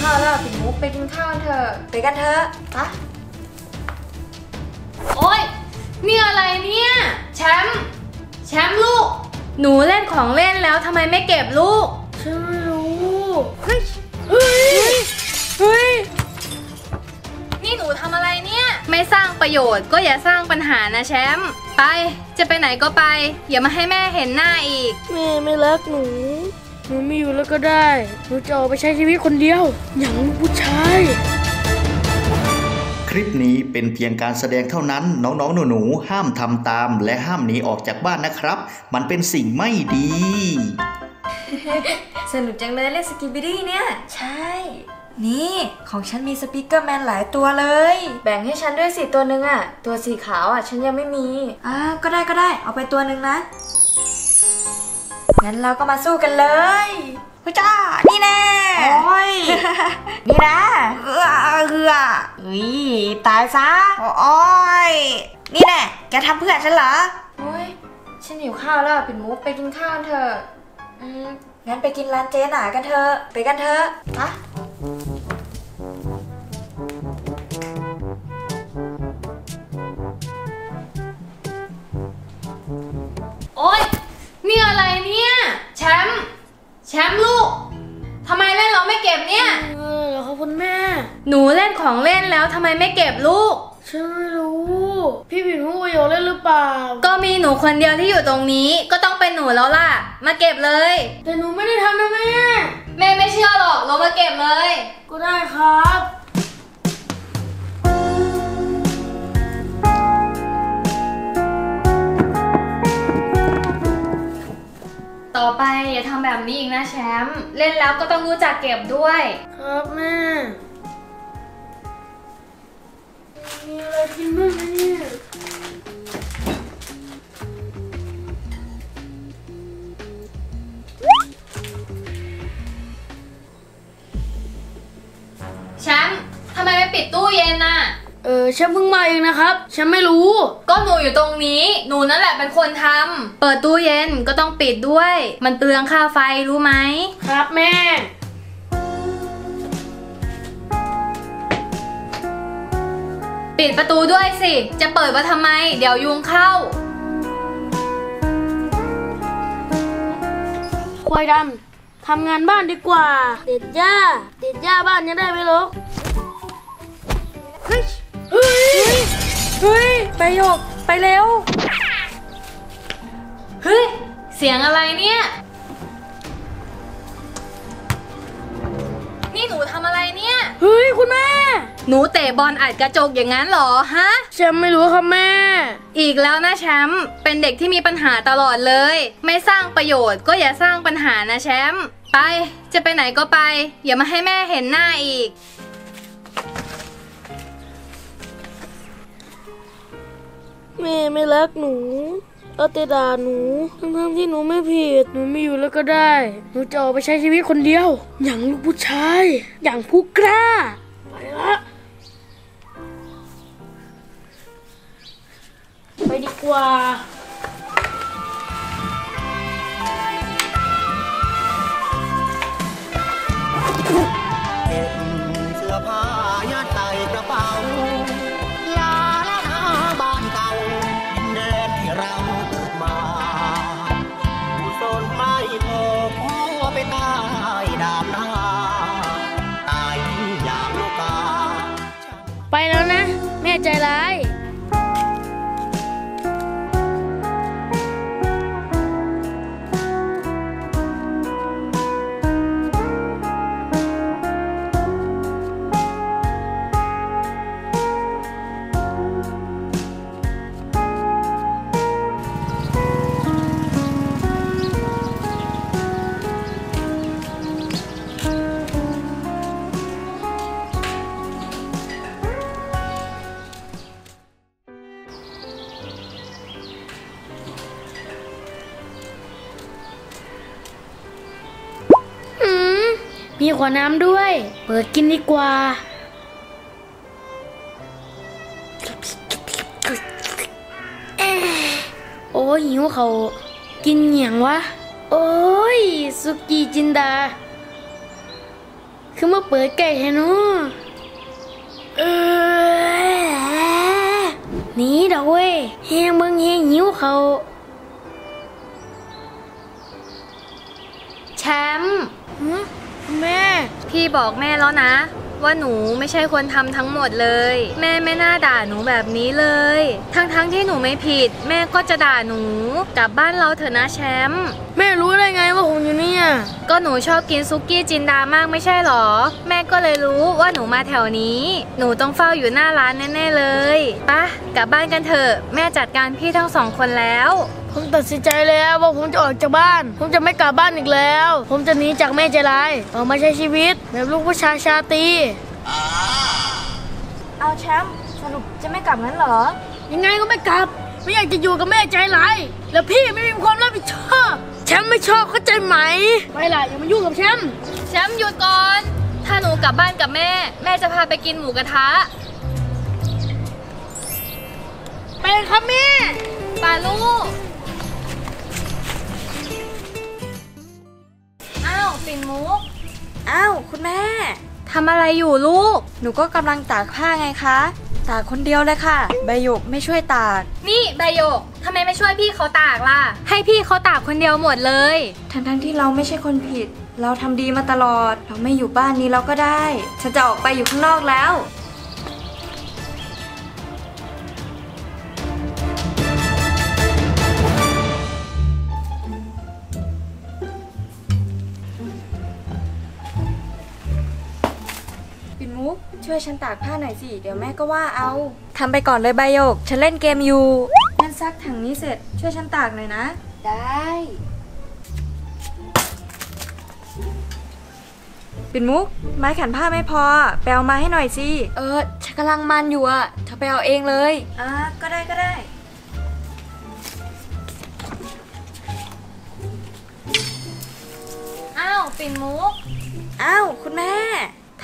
ข้าวแล้วปิ่นมุกไปกินข้าวกันเถอะไปกันเถอะปะโอ๊ยนี่อะไรเนี่ย แชมป์แชมป์ลูก หนูเล่นของเล่นแล้วทำไมไม่เก็บลูกฉันไม่รู้เฮ้ยเฮ้ยเฮ้ยนี่หนูทำอะไรเนี่ย ไม่สร้างประโยชน์ก็อย่าสร้างปัญหานะแชมป์ไป จะไปไหนก็ไป อย่ามาให้แม่เห็นหน้าอีก แม่ไม่รักหนู หนูไม่อยู่แล้วก็ได้ หนูจะออกไปใช้ชีวิตคนเดียว อย่างลูกผู้ชาย คลิปนี้เป็นเพียงการแสดงเท่านั้น น้องๆ หนูๆ ห้ามทำตาม และห้ามหนีออกจากบ้านนะครับ มันเป็นสิ่งไม่ดี สนุกจังเลยเล่นสกิบิดี้เนี่ย ใช่ นี่ของฉันมีสปีกเกอร์แมนหลายตัวเลย แบ่งให้ฉันด้วยสิตัวหนึ่งอะตัวสีขาวอะฉันยังไม่มี อ่าก็ได้ก็ได้ เอาไปตัวหนึ่งนะ งั้นเราก็มาสู้กันเลยพระจ้า นี่แน่โอ้ย นี่นะเอือเอืออุ้ยตายซะ โอ้ย นี่แน่แกทำเพื่อนฉันเหรอโอ๊ยฉันหิวข้าวแล้วอะปิ่นมุกไปกินข้าวกันเถอะ อืม งั้นไปกินร้านเจ๊หนากันเถอะ ไปกันเถอะปะโอ๊ยนี่อะไรเนี่ย แชมป์แชมป์ลูกทำไมเล่นเราไม่เก็บเนี่ย เออแล้วครับคุณแม่ หนูเล่นของเล่นแล้วทำไมไม่เก็บลูก ฉันไม่รู้ พี่ผิดหูประโยชน์เล่นหรือเปล่า ก็มีหนูคนเดียวที่อยู่ตรงนี้ ก็ต้องเป็นหนูแล้วล่ะ มาเก็บเลย แต่หนูไม่ได้ทำนะแม่ แม่ไม่เชื่อหรอกเรามาเก็บเลย ก็ได้ครับ ต่อไปอย่าทำแบบนี้อีกนะแชมป์เล่นแล้วก็ต้องรู้จักเก็บด้วย ครับแม่ มีอะไรกินบ้างไหมเนี่ย แชมป์ทำไมไม่ปิดตู้เย็นน่ะ เออฉันเพิ่งมาเองนะครับ ฉันไม่รู้ ก็หนูอยู่ตรงนี้ หนูนั่นแหละเป็นคนทำเปิดตู้เย็นก็ต้องปิดด้วย มันเปลืองค่าไฟรู้ไหม ครับแม่ ปิดประตูด้วยสิ จะเปิดมาทำไม เดี๋ยวยุงเข้า ควายดำทำงานบ้านดีกว่า เด็ดหญ้า เด็ดหญ้าบ้านยังได้ไหมลูกเฮ้ยเฮ้ย เฮ้ยไปโยกไปเร็ว เฮ้ย เสียงอะไรเนี่ย นี่หนูทำอะไรเนี่ย เฮ้ย คุณแม่ หนูเตะบอลอัดกระจกอย่างนั้นเหรอฮะฉันไม่รู้ครับแม่ อีกแล้วนะแชมป์เป็นเด็กที่มีปัญหาตลอดเลย ไม่สร้างประโยชน์ก็อย่าสร้างปัญหานะแชมป์ไป จะไปไหนก็ไป อย่ามาให้แม่เห็นหน้าอีก แม่ไม่รักหนูเอาแต่ด่าหนูทั้งๆที่หนูไม่ผิดหนูมีอยู่แล้วก็ได้ หนูจะออกไปใช้ชีวิตคนเดียว อย่างลูกผู้ชาย อย่างผู้กล้า ไปละไปดีกว่า ไปแล้วนะ แม่ใจร้าย มีขวดน้ำด้วย เปิดกินดีกว่า โอ้ยหิวเขากินเหนียงวะ โอ้ย สุกี้จินดา คือมาเปิดไก่ให้หนูเออหนีดอกเว้ยแหงเบิ่งแหงหิวเขาแชมป์ แม่ พี่บอกแม่แล้วนะ ว่าหนูไม่ใช่คนทำทั้งหมดเลย แม่ไม่น่าด่าหนูแบบนี้เลย ทั้งๆที่หนูไม่ผิด แม่ก็จะด่าหนูกลับบ้านเราเถอะนะแชมป์แม่รู้ได้ไงว่าผมอยู่เนี่ยก็หนูชอบกินซุกี้จินดามากไม่ใช่หรอ แม่ก็เลยรู้ว่าหนูมาแถวนี้ หนูต้องเฝ้าอยู่หน้าร้านแน่ๆเลยปะกลับบ้านกันเถอะแม่จัดการพี่ทั้งสองคนแล้ว ผมตัดสินใจแล้วว่าผมจะออกจากบ้าน ผมจะไม่กลับบ้านอีกแล้ว ผมจะหนีจากแม่ใจร้ายออกมาใช้ชีวิต แบบลูกผู้ชายชาตรีเอาแชมป์สรุปจะไม่กลับงั้นเหรอ ยังไงก็ไม่กลับ ไม่อยากจะอยู่กับแม่ใจร้ายแล้วพี่ไม่มีความรับผิดชอบแชมป์ไม่ชอบเข้าใจไหมไม่ล่ะอย่ามายุ่งกับแชมป์แชมป์หยุดก่อน ถ้าหนูกลับบ้านกับแม่ แม่จะพาไปกินหมูกระทะไปครับแม่ปาลูก ปิ่นมุก อ้าว คุณแม่ ทำอะไรอยู่ลูก หนูก็กำลังตากผ้าไงคะ ตากคนเดียวเลยค่ะ ใบหยกไม่ช่วยตาก นี่ใบโยกทำไมไม่ช่วยพี่เขาตากล่ะ ให้พี่เขาตากคนเดียวหมดเลย ทั้งทั้งๆที่เราไม่ใช่คนผิด เราทำดีมาตลอด เราไม่อยู่บ้านนี้เราก็ได้ ฉันจะออกไปอยู่ข้างนอกแล้ว วยฉันตากผ้าหน่อยสิ เดี๋ยวแม่ก็ว่าเอาทำไปก่อนเลยใบโยก ฉันเล่นเกมอยู่งั้นซักถังนี้เสร็จ ช่วยฉันตากหน่อยนะ ได้ ปิ่นมุก ไม้ขันผ้าไม่พอไปเอามาให้หน่อยสิ เออ ฉันกำลังมันอยู่อะเธอไปเอาเองเลย อ่า ก็ได้ก็ได้อ้าวปิ่นมุก อ้าว คุณแม่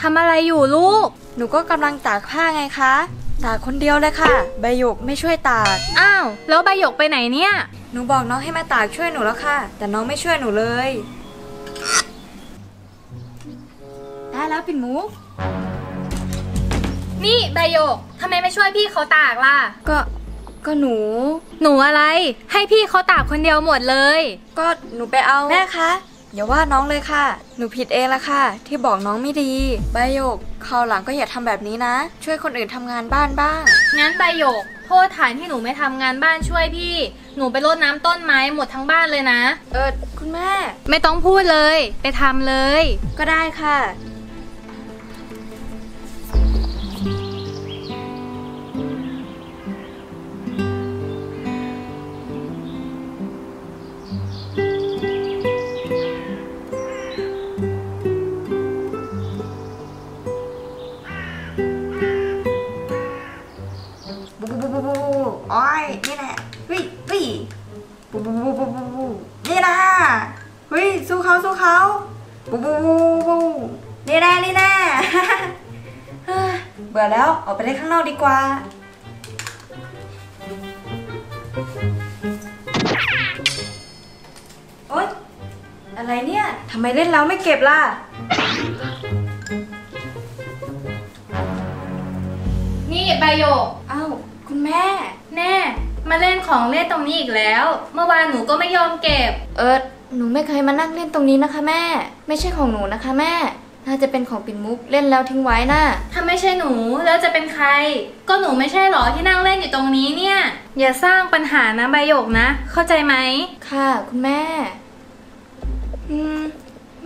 ทำอะไรอยู่ลูก หนูก็กำลังตากผ้าไงคะ ตากคนเดียวเลยค่ะ ใบหยกไม่ช่วยตาก อ้าว แล้วใบหยกไปไหนเนี่ย หนูบอกน้องให้มาตากช่วยหนูแล้วค่ะ แต่น้องไม่ช่วยหนูเลย ได้แล้วปิ่นมุก นี่ใบหยกทำไมไม่ช่วยพี่เขาตากล่ะ ก็ก็หนู หนูอะไร ให้พี่เขาตากคนเดียวหมดเลย ก็หนูไปเอาแม่คะอย่าว่าน้องเลยค่ะ หนูผิดเองละค่ะ ที่บอกน้องไม่ดี ใบหยก คราวหลังก็อย่าทำแบบนี้นะ ช่วยคนอื่นทำงานบ้านบ้าง งั้นใบหยกโทษฐานที่หนูไม่ทำงานบ้านช่วยพี่ หนูไปรดน้ำต้นไม้หมดทั้งบ้านเลยนะ เออคุณแม่ ไม่ต้องพูดเลย ไปทำเลย ก็ได้ค่ะ ฮ้ยสู้เขาสู้เขาบูบูบูบูนี่แน่นี่แน่เฮ้ยเบื่อแล้วออกไปเล่นข้างนอกดีกว่า โอ๊ยอะไรเนี่ยทำไมเล่นแล้วไม่เก็บล่ะ นี่ใบหยกเอ้าคุณแม่ แน่ มาเล่นของเล่นตรงนี้อีกแล้ว เมื่อวานหนูก็ไม่ยอมเก็บ เอิร์ดหนูไม่เคยมานั่งเล่นตรงนี้นะคะแม่ ไม่ใช่ของหนูนะคะแม่ น่าจะเป็นของปิ่นมุกเล่นแล้วทิ้งไว้น่ะ ถ้าไม่ใช่หนูแล้วจะเป็นใคร ก็หนูไม่ใช่หรอที่นั่งเล่นอยู่ตรงนี้เนี่ย อย่าสร้างปัญหานะใบหยกนะ เข้าใจไหม ค่ะ คุณแม่ อืม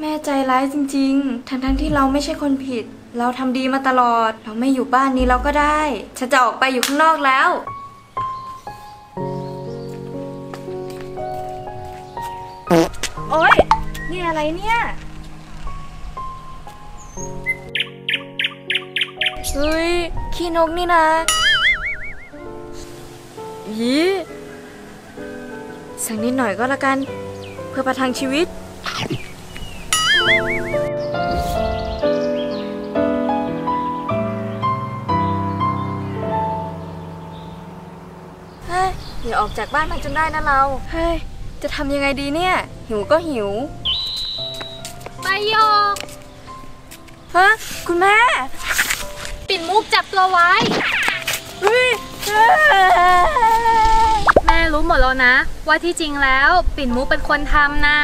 แม่ใจร้ายจริง ๆ ทั้งทั้งๆที่เราไม่ใช่คนผิด เราทำดีมาตลอด เราไม่อยู่บ้านนี้เราก็ได้ ฉันจะออกไปอยู่ข้างนอกแล้ว อะไรเนี่ย เฮ้ย ขี้นกนี่นะยีสั่งนิดหน่อยก็แล้วกัน เพื่อประทังชีวิตเฮ้ยอย่าออกจากบ้านมาจนได้นะเรา เฮ้ย จะทำยังไงดีเนี่ย หิวก็หิว หยกฮะคุณแม่ ปิ่นมุกจับตัวไว้เฮ้ยแม่รู้หมดแล้วนะ ว่าที่จริงแล้วปิ่นมุกเป็นคนทำน่ะ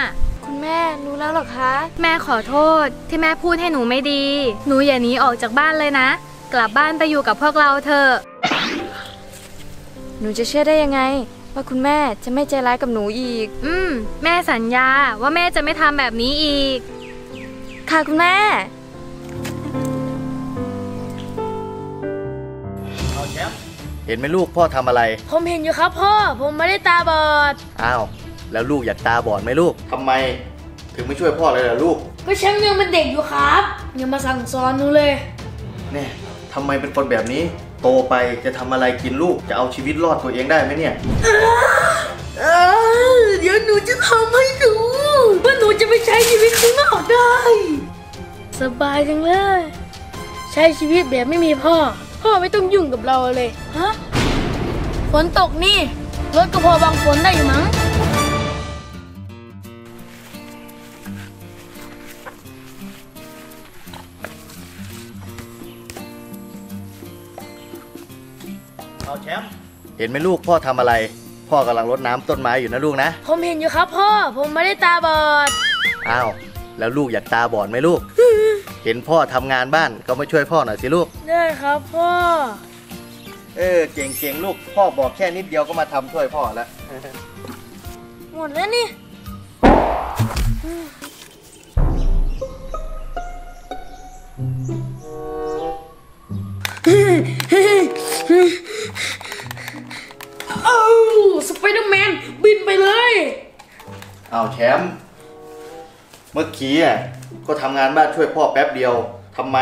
คุณแม่รู้แล้วเหรอคะ แม่ขอโทษที่แม่พูดให้หนูไม่ดี หนูอย่าหนีออกจากบ้านเลยนะ กลับบ้านไปอยู่กับพวกเราเถอะหนูจะเชื่อได้ยังไง ว่าคุณแม่จะไม่ใจร้ายกับหนูอีก อืม แม่สัญญาว่าแม่จะไม่ทำแบบนี้อีก ค่ะคุณแม่ เอาแชมป์เห็นไหมลูกพ่อทำอะไร ผมเห็นอยู่ครับพ่อ ผมไม่ได้ตาบอด อ้าว แล้วลูกอยากตาบอดไหมลูกทำไม ถึงไม่ช่วยพ่อเลยล่ะลูก ก็ฉันยังเป็นเด็กอยู่ครับอย่ามาสั่งสอนหนูเลย เนี่ยทำไมเป็นคนแบบนี้ โตไปจะทำอะไรกินลูกจะเอาชีวิตรอดตัวเองได้ไหมเนี่ย เออ สบายจังเลย ใช้ชีวิตแบบไม่มีพ่อ พ่อไม่ต้องยุ่งกับเราเลย ฮะ ฝนตกนี่ รถก็พอบางฝนได้อยู่มั้ง เอาแชมป์เห็นไหมลูกพ่อทำอะไร พ่อกำลังรดน้ำต้นไม้อยู่นะลูกนะ ผมเห็นอยู่ครับพ่อ ผมไม่ได้ตาบอด อ้าว แล้วลูกอยากตาบอดไหมลูก เห็นพ่อทำงานบ้านก็มาช่วยพ่อหน่อยสิลูก ได้ครับพ่อ เออเก่งๆลูก พ่อบอกแค่นิดเดียวก็มาทำช่วยพ่อแล้ว หมดแล้วนี่ เอ้าสไปเดอร์แมนบินไปเลย เอาแชมป์ เมื่อกี้อะก็ทำงานบ้านช่วยพ่อแป๊บเดียวทำไม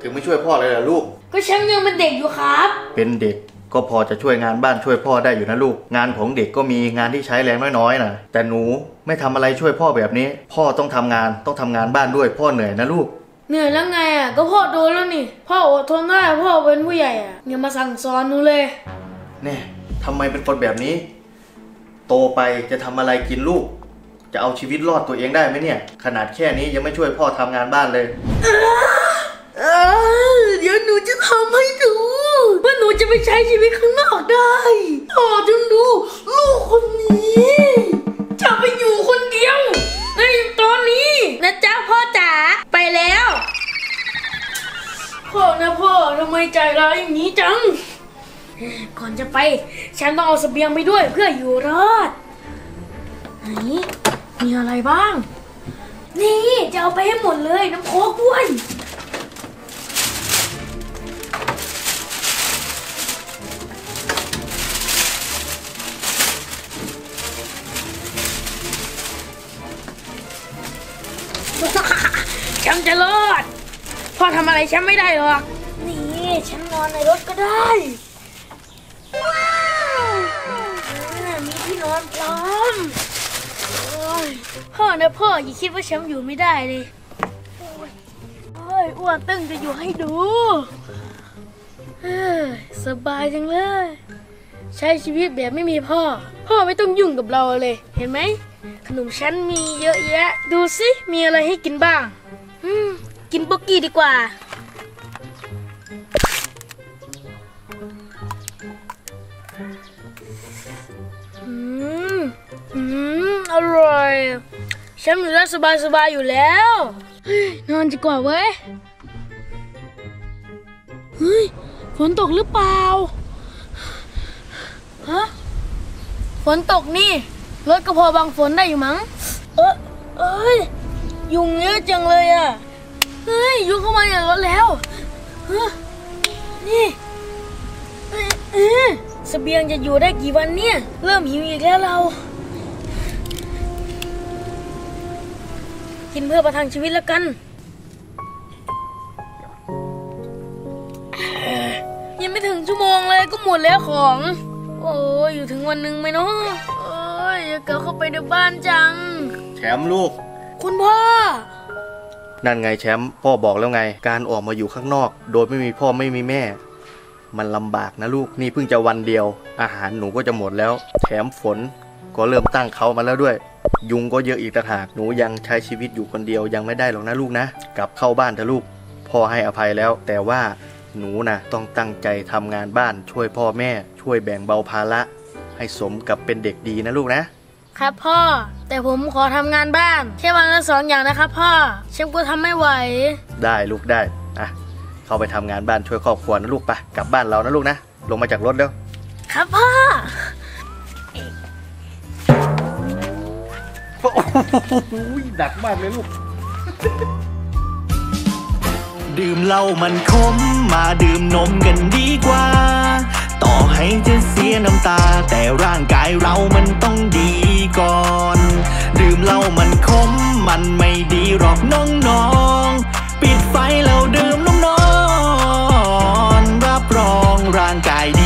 ถึงไม่ช่วยพ่อเลยล่ะลูก ก็ฉันยังเป็นเด็กอยู่ครับ เป็นเด็กก็พอจะช่วยงานบ้านช่วยพ่อได้อยู่นะลูก งานของเด็กก็มีงานที่ใช้แรงน้อยๆนะแต่หนูไม่ทำอะไรช่วยพ่อแบบนี้ พ่อต้องทำงานต้องทำงานบ้านด้วยพ่อเหนื่อยนะลูก เหนื่อยแล้วไงอะก็พ่อโดนแล้วนี่ พ่ออดทนได้พ่อเป็นผู้ใหญ่อะอย่ามาสั่งสอนหนูเลยเนี่ยทำไมเป็นคนแบบนี้ โตไปจะทำอะไรกินลูก จะเอาชีวิตรอดตัวเองได้ไหมเนี่ย ขนาดแค่นี้ยังไม่ช่วยพ่อทำงานบ้านเลยเออเดี๋ยวหนูจะทำให้ดูว่าหนูจะไปใช้ชีวิตข้างนอกได้พ่อจงดูลูกคนนี้ จะไปอยู่คนเดียว ในตอนนี้นะจ๊ะพ่อจ๋าไปแล้ว พ่อนะพ่อทำไมใจร้ายอย่างนี้จัง ก่อนจะไป ฉันต้องเอาเสบียงไปด้วยเพื่ออยู่รอดไหน มีอะไรบ้าง นี่จะเอาไปให้หมดเลยน้ำโค้กด้วยฉันจะรอดพ่อทำอะไรฉันไม่ได้หรอก นี่ฉันนอนในรถก็ได้ว้าวอ่ามีที่นอนพร้อมโอ้ย พ่อนะพ่ออย่าคิดว่าฉันอยู่ไม่ได้เลยโอ้ยอ้ยอ้วนตึ้งจะอยู่ให้ดูสบายจังเลย ใช้ชีวิตแบบไม่มีพ่อ พ่อไม่ต้องยุ่งกับเราเลย เห็นไหมขนมชั้นมีเยอะแยะ ดูสิมีอะไรให้กินบ้างกินโปกกี้ดีกว่าอืมอืมอร่อย ฉันอยู่ได้สบายสบายอยู่แล้ว นอนดีกว่าเว้ย เฮ้ย ฝนตกหรือเปล่า ฮะ ฝนตกนี่ รถก็พอบางฝนได้อยู่มั้ง เออเอ้ย ยุงเยอะจังเลยอะ เฮ้ย ยุงเข้ามาในรถแล้วฮะนี่เอ๊ะเอ๊ะเสบียงจะอยู่ได้กี่วันเนี่ย เริ่มหิวอีกแล้วเรา กินเพื่อประทังชีวิตแล้วกัน ยังไม่ถึงชั่วโมงเลยก็หมดแล้วของ โอ้ยอยู่ถึงวันหนึ่งไหมเนาะโอ้ยอยากกลับเข้าไปในบ้านจัง แชมป์ลูก คุณพ่อ นั่นไงแชมป์พ่อบอกแล้วไง การออกมาอยู่ข้างนอก โดยไม่มีพ่อไม่มีแม่ มันลำบากนะลูกนี่เพิ่งจะวันเดียว อาหารหนูก็จะหมดแล้ว แถมฝนก็เริ่มตั้งเขามาแล้วด้วย ยุงก็เยอะอีกต่างหากหนูยังใช้ชีวิตอยู่คนเดียวยังไม่ได้หรอกนะลูกนะ กลับเข้าบ้านเถอะลูก พ่อให้อภัยแล้ว แต่ว่าหนูนะต้องตั้งใจทำงานบ้านช่วยพ่อแม่ ช่วยแบ่งเบาภาระ ให้สมกับเป็นเด็กดีนะลูกนะ ครับพ่อ แต่ผมขอทำงานบ้านแค่วันละสองอย่างนะครับพ่อเชฟก็ทำไม่ไหว ได้ลูกได้อะเข้าไปทำงานบ้านช่วยครอบครัวนะลูกไปกลับบ้านเรานะลูกนะลงมาจากรถแล้วครับพ่อ อุ้ยหนักมากเลยลูก ดื่มเหล้ามันขมมาดื่มนมกันดีกว่า ต่อให้จะเสียน้ำตา แต่ร่างกายเรามันต้องดีก่อน ดื่มเหล้ามันขมมันไม่ดีหรอกน้องๆ ปิดไฟแล้วดื่มน้ำนอน รับรองร่างกายดี